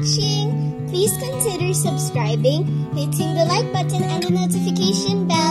watching. Please consider subscribing, hitting the like button and the notification bell